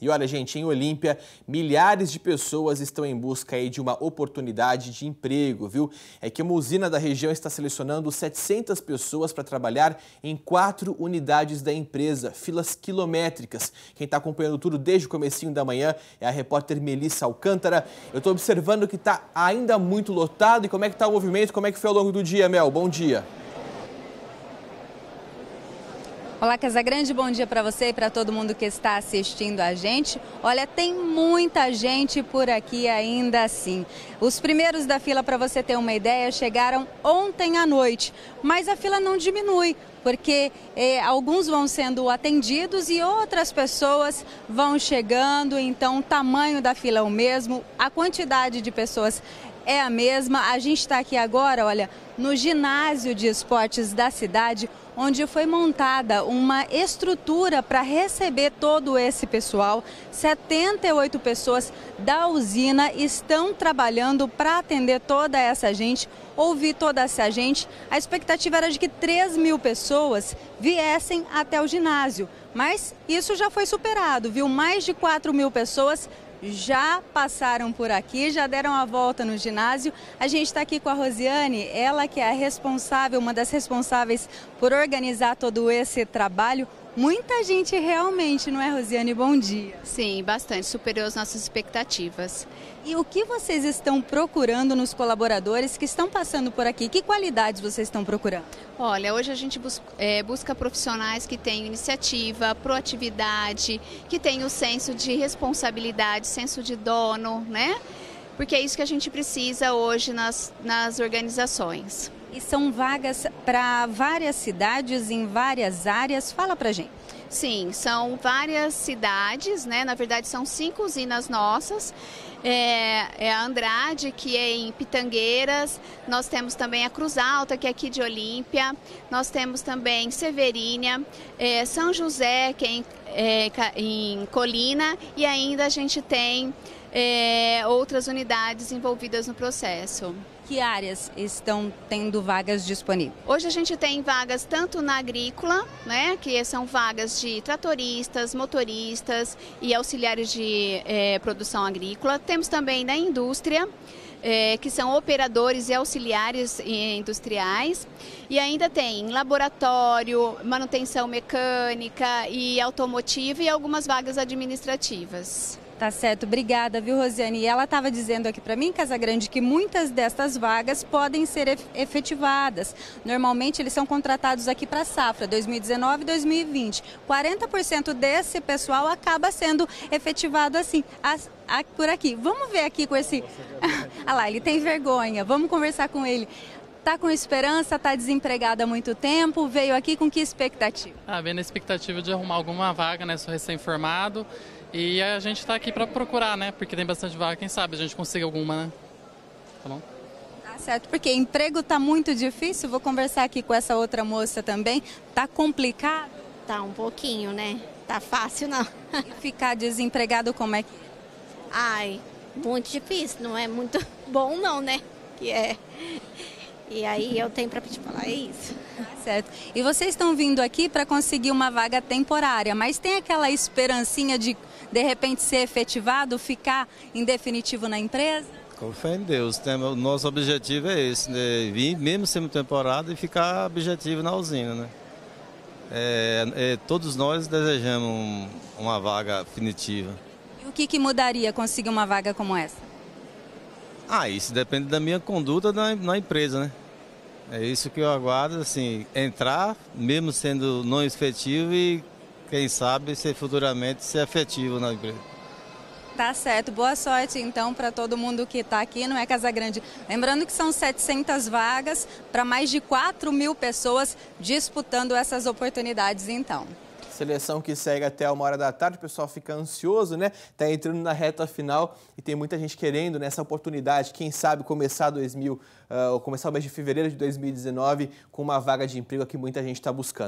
E olha, gente, em Olímpia, milhares de pessoas estão em busca aí de uma oportunidade de emprego, viu? É que uma usina da região está selecionando 700 pessoas para trabalhar em quatro unidades da empresa, filas quilométricas. Quem está acompanhando tudo desde o comecinho da manhã é a repórter Melissa Alcântara. Eu estou observando que está ainda muito lotado. E como é que está o movimento? Como é que foi ao longo do dia, Mel? Bom dia. Olá, Casagrande, bom dia para você e para todo mundo que está assistindo a gente. Olha, tem muita gente por aqui ainda assim. Os primeiros da fila, para você ter uma ideia, chegaram ontem à noite, mas a fila não diminui, porque eh, alguns vão sendo atendidos e outras pessoas vão chegando, então o tamanho da fila é o mesmo, a quantidade de pessoas é a mesma. A gente está aqui agora, olha, no ginásio de esportes da cidade, onde foi montada uma estrutura para receber todo esse pessoal. 78 pessoas da usina estão trabalhando para atender toda essa gente, ouvir toda essa gente. A expectativa era de que 3 mil pessoas viessem até o ginásio, mas isso já foi superado, viu? Mais de 4 mil pessoas já passaram por aqui, já deram a volta no ginásio. A gente está aqui com a Rosiane, ela que é a responsável, uma das responsáveis por organizar todo esse trabalho. Muita gente realmente, não é, Rosiane? Bom dia. Sim, bastante, superou as nossas expectativas. E o que vocês estão procurando nos colaboradores que estão passando por aqui? Que qualidades vocês estão procurando? Olha, hoje a gente busca, é, busca profissionais que tenham iniciativa, proatividade, que tenham o senso de responsabilidade, senso de dono, né? Porque é isso que a gente precisa hoje nas, nas organizações. E são vagas para várias cidades, em várias áreas. Fala para gente. Sim, são várias cidades, né? Na verdade, são cinco usinas nossas. É, é, a Andrade, que é em Pitangueiras, nós temos também a Cruz Alta, que é aqui de Olímpia, nós temos também Severínia, é, São José, que é em, é, em Colina, e ainda a gente tem é, outras unidades envolvidas no processo. Que áreas estão tendo vagas disponíveis? Hoje a gente tem vagas tanto na agrícola, né, que são vagas de tratoristas, motoristas e auxiliares de é, produção agrícola. Temos também na indústria, é, que são operadores e auxiliares industriais. E ainda tem laboratório, manutenção mecânica e automotiva e algumas vagas administrativas. Tá certo, obrigada, viu, Rosiane? E ela estava dizendo aqui para mim, Casagrande, que muitas destas vagas podem ser efetivadas. Normalmente eles são contratados aqui para safra 2019 e 2020. 40% desse pessoal acaba sendo efetivado assim, por aqui. Vamos ver aqui com esse. Olha lá, ele tem vergonha. Vamos conversar com ele está com esperança, está desempregado há muito tempo, veio aqui com que expectativa? Ah, vem na expectativa de arrumar alguma vaga, né? Sou recém-formado e a gente está aqui para procurar, né? Porque tem bastante vaga, quem sabe a gente consiga alguma, né? Tá bom? Tá certo, porque emprego está muito difícil. Vou conversar aqui com essa outra moça também. Tá complicado? Tá um pouquinho, né? Tá fácil não. E ficar desempregado como é que? Ai, muito difícil. Não é muito bom não, né? Que é. E aí eu tenho para te falar é isso. Certo. E vocês estão vindo aqui para conseguir uma vaga temporária, mas tem aquela esperancinha de de repente ser efetivado, ficar em definitivo na empresa? Com fé em Deus. O nosso objetivo é esse, né? vir mesmo sendo temporada e ficar objetivo na usina. Né? É, é, todos nós desejamos uma vaga definitiva. E o que, que mudaria conseguir uma vaga como essa? Ah, isso depende da minha conduta na, na empresa, né? É isso que eu aguardo, assim, entrar, mesmo sendo não efetivo e quem sabe ser futuramente ser efetivo na empresa. Tá certo. Boa sorte, então, para todo mundo que está aqui, não é Casa Grande. Lembrando que são 700 vagas para mais de 4 mil pessoas disputando essas oportunidades, então. Seleção que segue até uma hora da tarde, o pessoal fica ansioso, né? Tá entrando na reta final e tem muita gente querendo nessa oportunidade, quem sabe começar 2000, uh, começar o mês de fevereiro de 2019 com uma vaga de emprego que muita gente está buscando.